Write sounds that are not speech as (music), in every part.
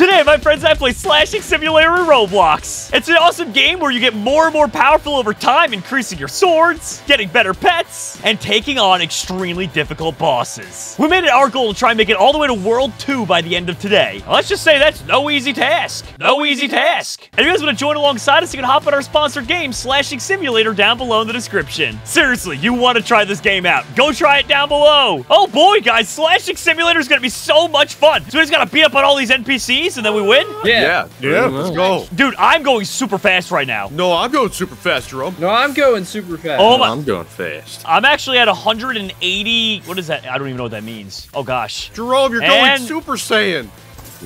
Today, my friends, I play Slashing Simulator in Roblox. It's an awesome game where you get more and more powerful over time, increasing your swords, getting better pets, and taking on extremely difficult bosses. We made it our goal to try and make it all the way to World 2 by the end of today. Let's just say that's no easy task. No easy task. And if you guys want to join alongside us, you can hop on our sponsored game, Slashing Simulator, down below in the description. Seriously, you want to try this game out. Go try it down below. Oh boy, guys, Slashing Simulator is going to be so much fun. So we just got to beat up on all these NPCs and then we win? Yeah. Yeah, let's go. Dude, I'm going super fast right now. No, I'm going super fast, Jerome. No, I'm going super fast. Oh my- I'm going fast. I'm actually at 180. What is that? I don't even know what that means. Oh gosh. Jerome, you're And- going Super Saiyan.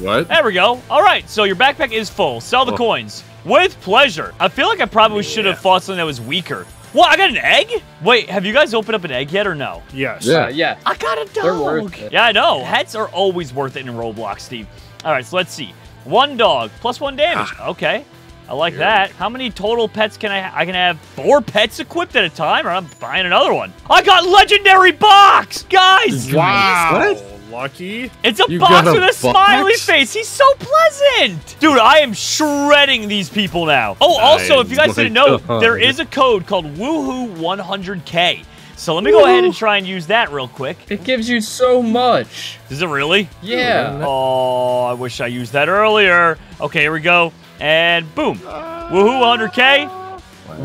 What? There we go. All right, so your backpack is full. Sell the Oh. coins. With pleasure. I feel like I probably should have fought something that was weaker. What? I got an egg? Wait, have you guys opened up an egg yet or no? Yes. Yeah. Uh, yeah. I got a dog. They're worth it. Yeah, I know. Pets are always worth it in Roblox, Steve. All right, so let's see. One dog plus one damage. Ah. Okay. I like that. How many total pets can I ha- I can have four pets equipped at a time or I'm buying another one. I got legendary box, guys. Wow. What? Lucky. It's a You box a with a smiley face. He's so pleasant. Dude, I am shredding these people now. Oh, also, if you guys didn't know, (laughs) there yeah. is a code called Woohoo100K. So let me go ahead and try and use that real quick. It gives you so much. Does it really? Yeah. Oh, I wish I used that earlier. Okay, here we go. And boom. Woohoo 100K.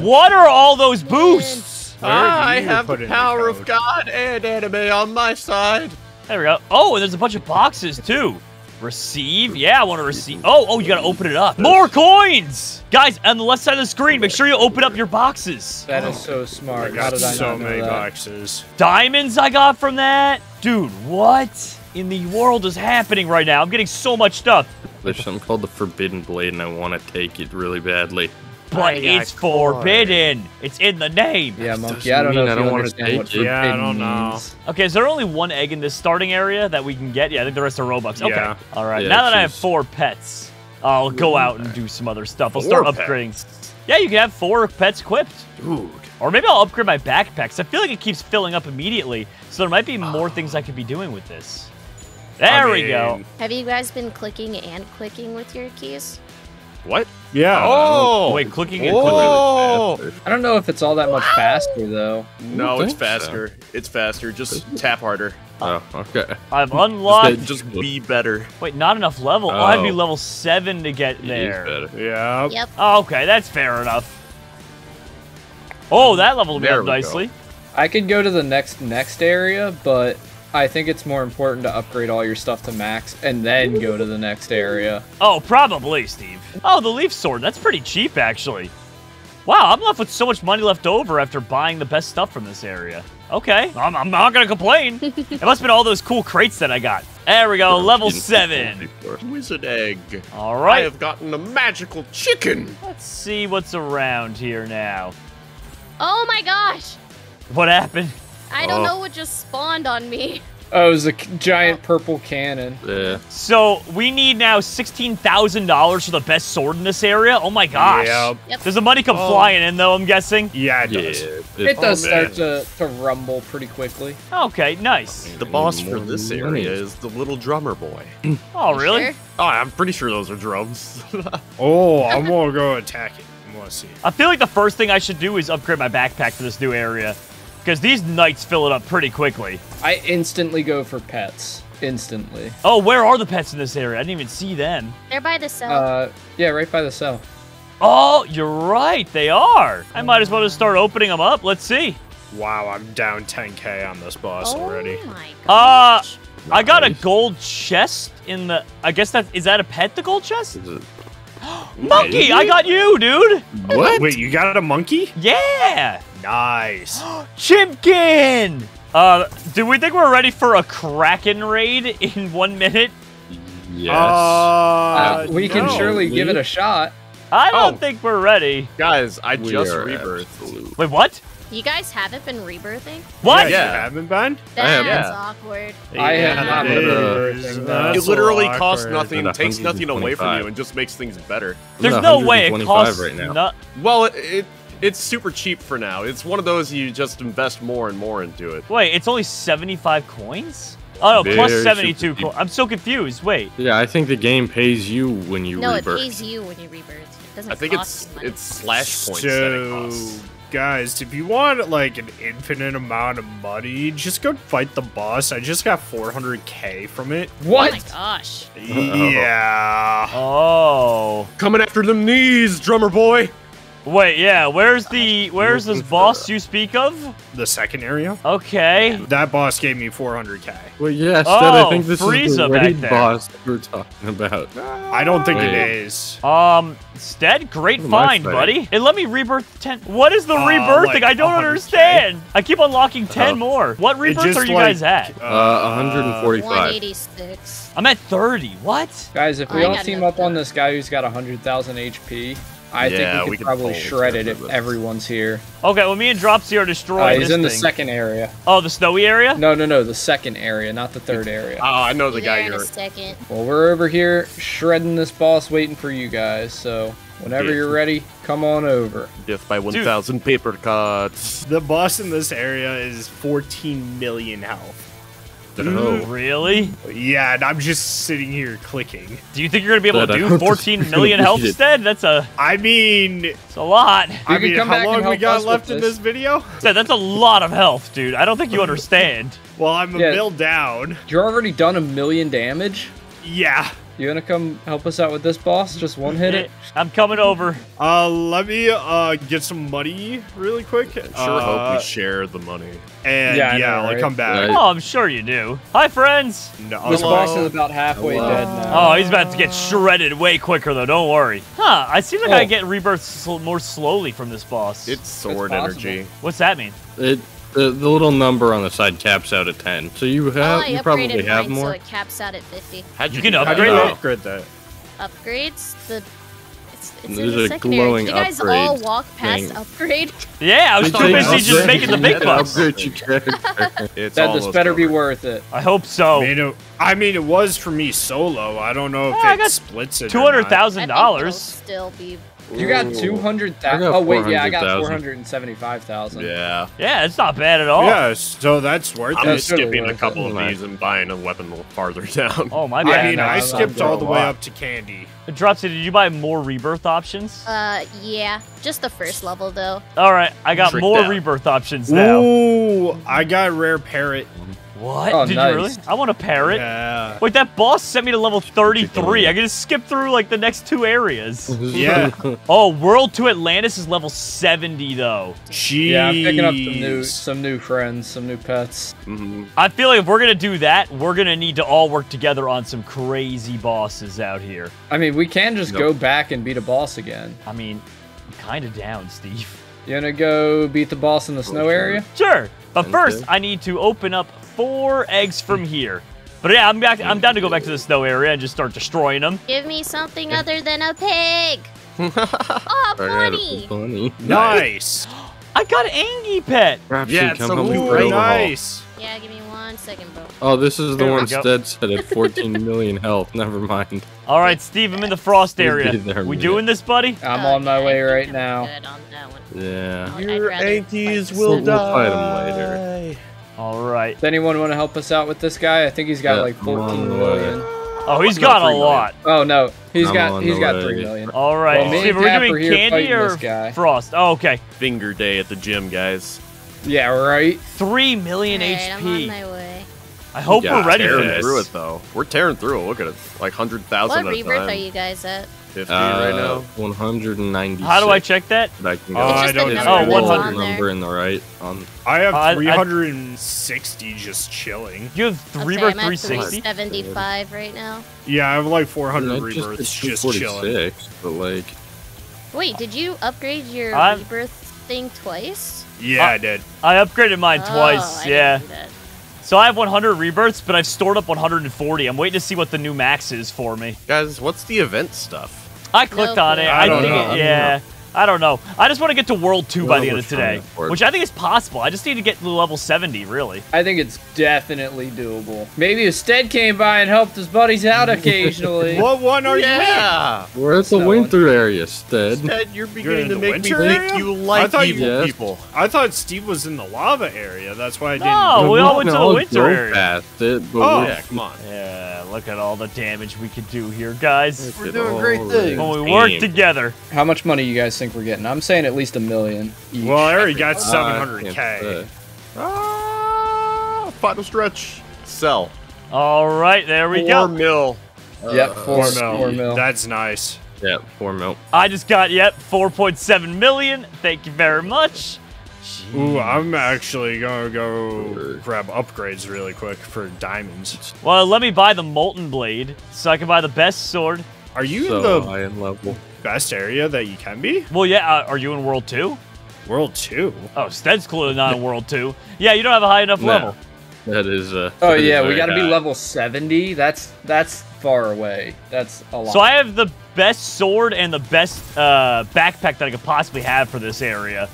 What are all those boosts? I have the in the power of. God and anime on my side. There we go. Oh, and there's a bunch of boxes too. Receive? Yeah, I want to receive. Oh, oh, you gotta open it up. More coins! Guys, on the left side of the screen, make sure you open up your boxes. That is so smart. I got I so many that? boxes. Diamonds I got from that. Dude, what in the world is happening right now? I'm getting so much stuff. There's something called the Forbidden Blade, and I want to take it really badly. But I it's forbidden. It's in the name. Yeah, Doesn't monkey. I don't know if I don't wanna understand what forbidden Yeah, I don't know. means. Okay, is there only one egg in this starting area that we can get? Yeah, I think the rest are Robux. Okay. Yeah. All right. Yeah, now that I have four pets, I'll go out and do some other stuff. I'll Four start upgrading. Yeah, you can have four pets equipped. Dude. Or maybe I'll upgrade my backpacks. I feel like it keeps filling up immediately, so there might be more things I could be doing with this. There I we go. Have you guys been clicking and clicking with your keys? What? Yeah. Oh. oh. Wait, clicking and clicking. Oh. I don't know if it's all that much faster though. No, it's think so. faster. It's faster. Just tap harder. Oh, okay. I've unlocked. Just, just be better. Wait, not enough level. Oh. I have to be Oh. level seven to get there. Yeah. Yep. Oh, okay, that's fair enough. Oh, that leveled me There up we go. nicely. I could go to the next next area, but I think it's more important to upgrade all your stuff to max and then go to the next area. Oh, probably, Steve. Oh, the leaf sword. That's pretty cheap, actually. Wow, I'm left with so much money left over after buying the best stuff from this area. Okay, I'm, I'm not gonna complain. (laughs) it must have been all those cool crates that I got. There we go, level seven. Wizard egg. All right. I have gotten a magical chicken. let's see what's around here now. Oh my gosh! What happened? I don't Oh. know what just spawned on me. Oh, it was a giant oh. purple cannon. Yeah. So we need now sixteen thousand dollars for the best sword in this area. Oh my gosh! Yep. Yep. Does the money come Oh. flying in though? I'm guessing. Yeah, it Yeah. does. It does Oh, start to, to rumble pretty quickly. Okay, nice. The boss for this area is the little drummer boy. Mm. Oh really? sure? Oh, I'm pretty sure those are drums. (laughs) Oh, I'm gonna go attack it. I'm gonna see. I feel like the first thing I should do is upgrade my backpack for this new area. Because these knights fill it up pretty quickly. I instantly go for pets. Instantly. Oh, where are the pets in this area? I didn't even see them. They're by the cell. Uh, yeah, right by the cell. Oh, you're right. They are. I might as well just start opening them up. Let's see. Wow, I'm down 10k on this boss oh already. Oh my Uh, gosh. I got a gold chest in the... I guess that... Is that a pet, the gold chest? Is it- (gasps) Monkey, I got you, dude. What? Wait, you got a monkey? Yeah. Nice. (gasps) Chimpkin. Uh, do we think we're ready for a Kraken raid in one minute? Yes. Uh, we can no. surely give it a shot. I don't Oh. think we're ready. Guys, I We just are rebirthed. absolute- Wait, what? You guys haven't been rebirthing? What? Yeah. You haven't been? I have- That's yeah. awkward. I have not It been rebirthing, It literally awkward. costs nothing, takes nothing away from you, and just makes things better. There's no way it 125 costs right now. no- Well, it, it it's super cheap for now. It's one of those you just invest more and more into it. Wait, it's only 75 coins? Oh no, 72 super coin. I'm so confused. Wait. Yeah, I think the game pays you when you No, rebirth. it pays you when you rebirth. It doesn't I think cost it's you money. it's slash points that it costs. guys, if you want like an infinite amount of money, just go fight the boss. I just got 400k from it. Oh what? Oh What? my gosh. Yeah. Oh. Coming after them knees, drummer boy. Wait, yeah. Where's the where's this boss you speak of? The second area? Okay. That boss gave me 400k. Well, yeah, Stead, Oh, I think this is the back raid boss we're talking about. I don't think it Wait. is. Um, Stead, great What am I find, buddy. It let me rebirth 10. What is the Uh, rebirthing? like I don't 100K. understand. I keep unlocking 10 Oh. more. What rebirths are you like, guys at? Uh, 145. 186. I'm at 30. What? Guys, if we I all team no up on this guy who's got 100,000 HP, I Yeah, think we we could could probably shred it if everyone's here. Okay, well, me and Dropsy are Uh, he's this in the thing. second area. Oh, the snowy area? No, no, no, the second area, not the third area. Oh, I know the guy there you're. second. Well, we're over here shredding this boss, waiting for you guys. So whenever Yeah. you're ready, come on over. Death by 1,000 paper cuts. The boss in this area is 14 million health. Oh. Really? Yeah, and I'm just sitting here clicking. Do you think you're gonna be able But to do don't 14 think (laughs) million we health need instead? That's a, I mean, it's a lot. I mean, come how long we got left with in this. this video? Stead, that's a lot of health, dude. I don't think you understand. Well, I'm a Yeah. mil down. You're already done a million damage. Yeah. You wanna come help us out with this boss? Just one hit it. I'm coming over. Uh, let me uh get some money really quick. Sure uh, hope we share the money. And Yeah, yeah, I know, I'll right? come back. Right. Oh, I'm sure you do. Hi, friends. No, This Hello. boss is about halfway Hello. dead now. Oh, he's about to get shredded way quicker, though. Don't worry. Huh, I seem like I Oh. get rebirth sl- more slowly from this boss. It's sword possible. energy. What's that mean? It the, the little number on the side caps out at 10. So you Oh, have I you probably have mine so more. it caps out at 50. How'd you, You can do that? How do you Upgrade upgrade that? Upgrades? The it's, it's in There's the a secondary. glowing Did you guys all walk past thing. upgrade? (laughs) Yeah, I was too busy just making the big (laughs) bucks. Upgrade your character. (laughs) It's That this almost better be worth it. I hope so. I mean, it, I mean, it was for me solo. I don't know if Yeah, I it got splits it. Two or hundred not. I thousand think it'll dollars. still be. You got Ooh. two hundred I thousand. got Oh wait, yeah, I got four hundred and seventy-five thousand. Yeah. Yeah, it's not bad at all. Yeah, so that's worth I'm it. That's totally skipping a worth it. couple of these and buying a weapon farther (laughs) down. Oh my I mean, no, I I'm- skipped all the way up to candy. Dropsy, did you buy more rebirth options? Uh, yeah, just the first level though. All right, I got Tricked more out. rebirth options now. Ooh, I got rare parrot. What? Oh, did nice. you really? I want a parrot. Yeah. Wait, that boss sent me to level 33. I can just skip through like the next two areas. (laughs) Yeah. Oh, World to Atlantis is level 70 though. Jeez. Yeah, I'm picking up some new, some new friends, some new pets. Mhm. I feel like if we're gonna do that, we're gonna need to all work together on some crazy bosses out here. I mean, we can just Yep. go back and beat a boss again. I mean, I'm kind of down, Steve. You wanna go beat the boss in the snow sure. area? Sure, but first. I need to open up four eggs from here. But yeah, I'm back. I'm down to go back to the snow area and just start destroying them. Give me something other than a pig. (laughs) oh, bunny. bunny. Nice. (gasps) I got an Angie Pet. Crap, Yeah, it's come so cool. Ooh, nice. Yeah, give me one second, bro. Oh, this is the There one go. Stead said at 14 (laughs) million health. Never mind. All right, Steve, I'm in the frost area. there, We doing this, buddy? I'm Oh, on my oh, yeah, way right now. Good on that one. Yeah. I'd rather fight this will We'll fight 'em later. All right. Does anyone want to help us out with this guy? I think he's got Yeah, like I'm on 14 the. Oh, he's No, got a three million. lot. Oh no, he's I'm got he's got way. three million. All right, Well, me Steve, and are we doing are here candy or guy. frost? Oh, okay. Finger day at the gym, guys. Yeah, right. Three million Alright, I'm on HP. my way. I hope Yeah, we're ready for tearing this. through it though. We're tearing through it. Look at it, like hundred thousand What at rebirth time. are you guys at? Fifty Uh, right now. 190. How do I check that? I can Oh, go. It's I don't the know. number Oh, 100 number in the right. On I have Uh, I- I- 360 just chilling. You have Okay, rebirth I'm 360. 75 right now. Yeah, I have like 400 I just rebirths did just chilling. 246, but like Wait, did you upgrade your I'm- rebirth thing twice? Yeah, Uh, I did. I upgraded mine Oh, twice. I didn't yeah. Do that. So I have 100 rebirths, but I've stored up 140. I'm waiting to see what the new max is for me. Guys, what's the event stuff? I clicked No on it. I, I don't think know. it, yeah. I don't know. I just want to get to World 2 by the end of today, trying for it. which I think is possible. I just need to get to level 70, really. I think it's definitely doable. Maybe if Stead came by and helped his buddies out (laughs) occasionally. What one are you in? yeah. We're at the No. winter area, Stead. Ted, you're in beginning to make me winter think area? you I like thought you- evil Yes. people. I thought Steve was in the lava area. That's why I didn't. No, we all went to the winter area. past it, but Oh. we're- Yeah, come on. Yeah, look at all the damage we could do here, guys. We're doing great all things. When we work team. together. How much money you guys think we're getting? I'm saying at least a million. Each. Well, I already got Uh, 700k. can't say. Ah, final stretch. Sell. All right, there we Four go. mil. yep, four, Four mil. four mil. That's nice. Yep, four mil. I just got, yep, 4.7 million. Thank you very much. Ooh, I'm actually gonna go grab upgrades really quick for diamonds. Well, let me buy the Molten Blade so I can buy the best sword. Are you so in the high in level. best area that you can be? Well, yeah, uh, are you in World 2? World two. Oh, Stead's clearly not in World 2. Yeah, you don't have a high enough No. level. That is. Uh, Oh that is yeah, we got to be level 70. That's that's far away. That's a lot. So I have the best sword and the best uh, backpack that I could possibly have for this area.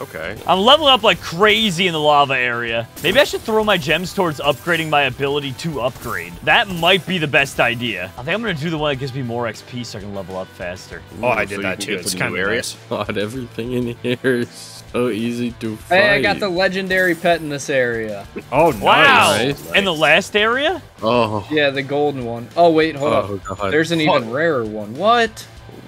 Okay. I'm leveling up like crazy in the lava area. Maybe I should throw my gems towards upgrading my ability to upgrade. That might be the best idea. I think I'm gonna do the one that gives me more XP so I can level up faster. Oh, I did so that too. It's kind of areas. (laughs) nice. God, everything in here is so easy to find. hey, I got the legendary pet in this area. Oh, Wow! nice. Nice. In the last area? Oh. Yeah, the golden one. Oh wait, hold Oh, up. God. There's an even rarer one. What?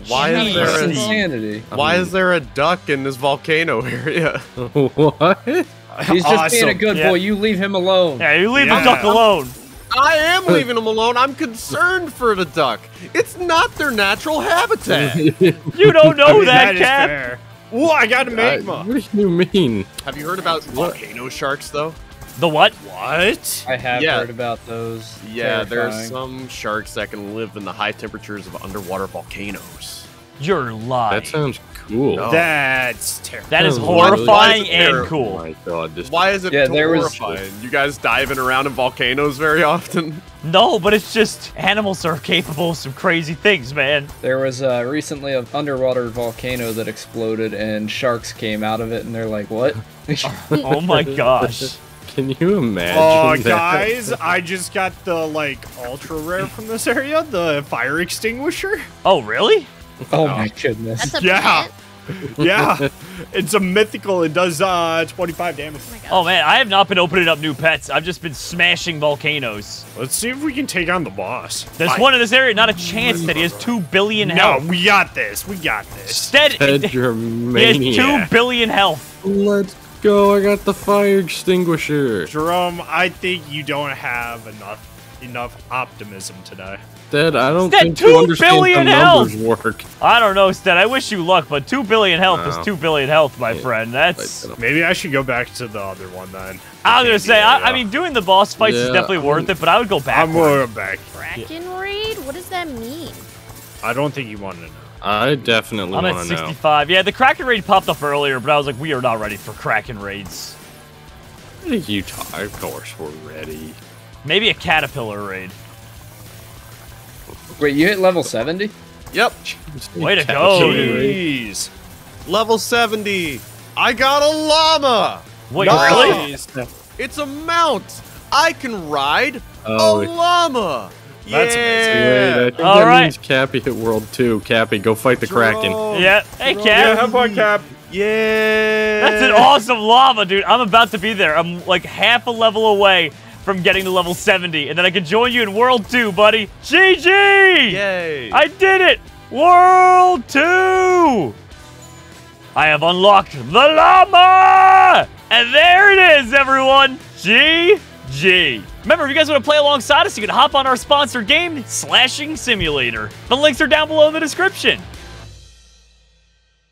Why is there That's a, insanity. why is there a duck in this volcano area? (laughs) what? He's just being a good Yeah. boy. You leave him alone. Yeah, you leave Yeah. the duck alone. I am leaving them alone. I'm concerned for the duck. It's not their natural habitat. (laughs) You don't know I mean, that, is Cap. fair. Ooh, I got a I- magma. what do you mean? Have you heard about volcano sharks though? The what? What? I have Yeah. heard about those. Yeah, there are some sharks that can live in the high temperatures of underwater volcanoes. You're lying. That sounds cool. No. That's terrible. That is horrifying really- and Why is it Oh cool. my god, this Why is it Yeah, there was- horrifying? You guys diving around in volcanoes very often? (laughs) No, but it's just animals are capable of some crazy things, man. There was uh, recently an underwater volcano that exploded, and sharks came out of it, and they're like, "What?" (laughs) Oh my gosh. (laughs) Can you imagine? Oh, that? guys, I just got the like ultra rare from this area, the fire extinguisher. Oh, really? oh my goodness! That's a Yeah. pet. Yeah, it's a mythical. It does uh 25 damage. Oh. Oh man, I have not been opening up new pets. I've just been smashing volcanoes. Let's see if we can take on the boss. There's I- one in this area, not a chance that he has two billion No, health. No, we got this. We got this. Instead, Ted, you're (laughs) he has two maniac. billion health. Let's go. I got the fire extinguisher. Jerome, I think you don't have enough enough optimism today. Ted, I don't Ted, think two you understand billion how numbers work. I don't know, Stead. I wish you luck, but two billion health Wow. is two billion health, my Yeah. friend. That's. Like, Maybe I should go back to the other one then. I was gonna say. I, I mean, doing the boss fights is definitely I'm- worth it, but I would go back. I'm backward. going back. Kraken raid? What does that mean? I don't think you want to know. I definitely I'm at want to know. 65. Yeah, the Kraken raid popped up earlier, but I was like, we are not ready for Kraken raids. What are you talking? Of course, we're ready. Maybe a Caterpillar raid. Wait, you hit level 70? Yep. Way to go, Caterpillar dude. raid. Jeez. Level 70. I got a llama. Wait, Nice. really? It's a mount. I can ride Oh, a wait, llama. That's yeah. I think All that right. means Cappy hit World 2. Cappy, go fight the Kraken. Yeah. Hey, Yeah, Cap. have fun, Cap. Yeah. That's an awesome lava, dude. I'm about to be there. I'm like half a level away from getting to level 70, and then I can join you in World 2, buddy. GG! Yay. I did it! World 2! I have unlocked the llama! And there it is, everyone! GG. Remember, if you guys want to play alongside us, you can hop on our sponsored game, Slashing Simulator. The links are down below in the description.